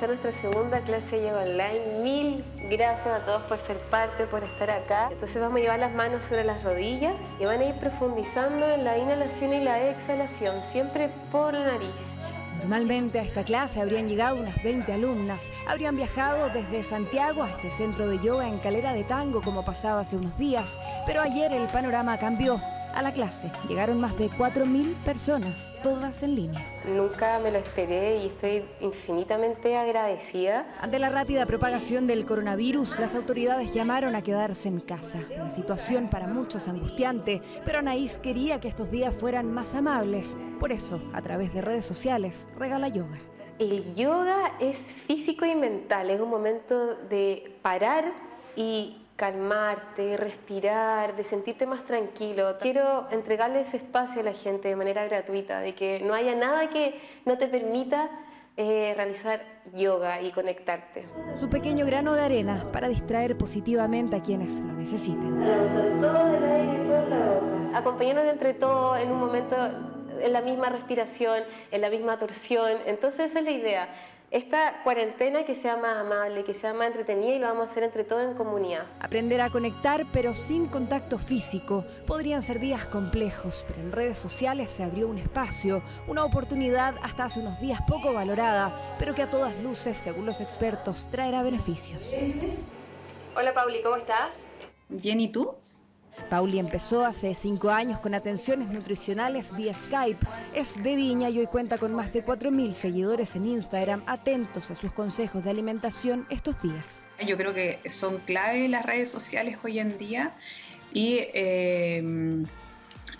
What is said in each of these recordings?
comenzar nuestra segunda clase de yoga online. Mil gracias a todos por ser parte, por estar acá. Entonces vamos a llevar las manos sobre las rodillas y van a ir profundizando en la inhalación y la exhalación, siempre por la nariz. Normalmente a esta clase habrían llegado unas 20 alumnas. Habrían viajado desde Santiago a este centro de yoga en Calera de Tango como pasaba hace unos días. Pero ayer el panorama cambió. A la clase llegaron más de 4.000 personas, todas en línea. Nunca me lo esperé y estoy infinitamente agradecida. Ante la rápida propagación del coronavirus, las autoridades llamaron a quedarse en casa. Una situación para muchos angustiante, pero Anaís quería que estos días fueran más amables. Por eso, a través de redes sociales, regala yoga. El yoga es físico y mental, es un momento de parar y calmarte, respirar, de sentirte más tranquilo. Quiero entregarle ese espacio a la gente de manera gratuita, de que no haya nada que no te permita eh, realizar yoga y conectarte. Su pequeño grano de arena para distraer positivamente a quienes lo necesiten. Todo el aire por la boca. Acompañarnos entre todos en un momento en la misma respiración, en la misma torsión. Entonces esa es la idea esta cuarentena que sea más amable, que sea más entretenida y lo vamos a hacer entre todos en comunidad. Aprender a conectar pero sin contacto físico. Podrían ser días complejos, pero en redes sociales se abrió un espacio, una oportunidad hasta hace unos días poco valorada, pero que a todas luces, según los expertos, traerá beneficios. Hola Pauli, ¿cómo estás? Bien, ¿y tú? Pauli empezó hace cinco años con atenciones nutricionales vía Skype. Es de Viña y hoy cuenta con más de 4.000 seguidores en Instagram atentos a sus consejos de alimentación estos días. Yo creo que son clave las redes sociales hoy en día y eh,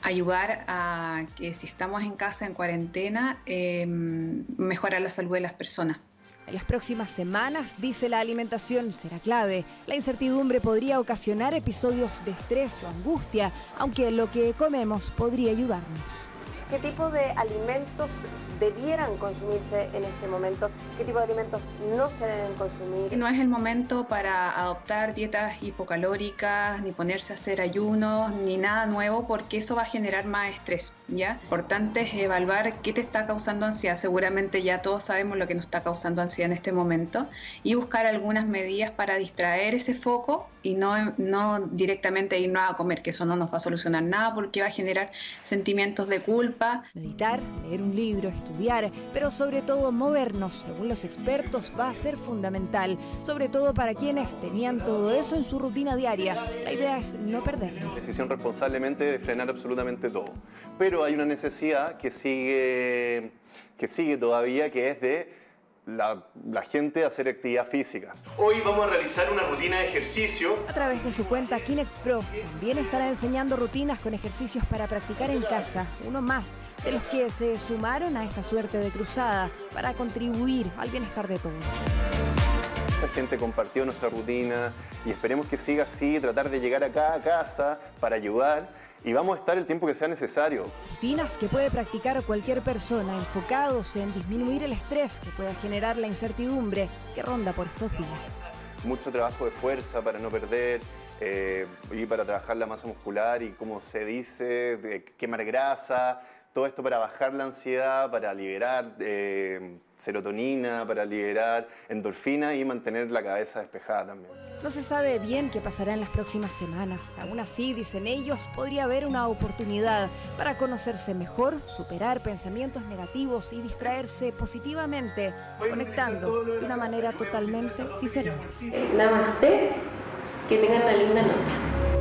ayudar a que si estamos en casa en cuarentena, eh, mejorar la salud de las personas. En las próximas semanas, dice la alimentación, será clave. La incertidumbre podría ocasionar episodios de estrés o angustia, aunque lo que comemos podría ayudarnos. ¿Qué tipo de alimentos debieran consumirse en este momento? ¿Qué tipo de alimentos no se deben consumir? No es el momento para adoptar dietas hipocalóricas, ni ponerse a hacer ayunos, ni nada nuevo, porque eso va a generar más estrés, ¿ya? Importante es evaluar qué te está causando ansiedad. Seguramente ya todos sabemos lo que nos está causando ansiedad en este momento y buscar algunas medidas para distraer ese foco y no, no directamente irnos a comer, que eso no nos va a solucionar nada porque va a generar sentimientos de culpa. Meditar, leer un libro, estudiar, pero sobre todo movernos, según los expertos, va a ser fundamental, sobre todo para quienes tenían todo eso en su rutina diaria. La idea es no perderlo. Decisión responsablemente de frenar absolutamente todo. Pero hay una necesidad que sigue, que sigue todavía, que es de la, la, gente hacer actividad física. Hoy vamos a realizar una rutina de ejercicio. A través de su cuenta Kinect Pro también estará enseñando rutinas con ejercicios para practicar en casa, uno más de los que se sumaron a esta suerte de cruzada para contribuir al bienestar de todos. Mucha gente compartió nuestra rutina y esperemos que siga así, tratar de llegar acá a casa para ayudar y vamos a estar el tiempo que sea necesario. Rutinas que puede practicar cualquier persona enfocados en disminuir el estrés que pueda generar la incertidumbre que ronda por estos días. Mucho trabajo de fuerza para no perder eh, y para trabajar la masa muscular y como se dice, de quemar grasa, todo esto para bajar la ansiedad, para liberar eh, serotonina, para liberar endorfina y mantener la cabeza despejada también. No se sabe bien qué pasará en las próximas semanas. Aún así, dicen ellos, podría haber una oportunidad para conocerse mejor, superar pensamientos negativos y distraerse positivamente, conectando de una manera totalmente diferente. Namaste, que tengan una linda noche.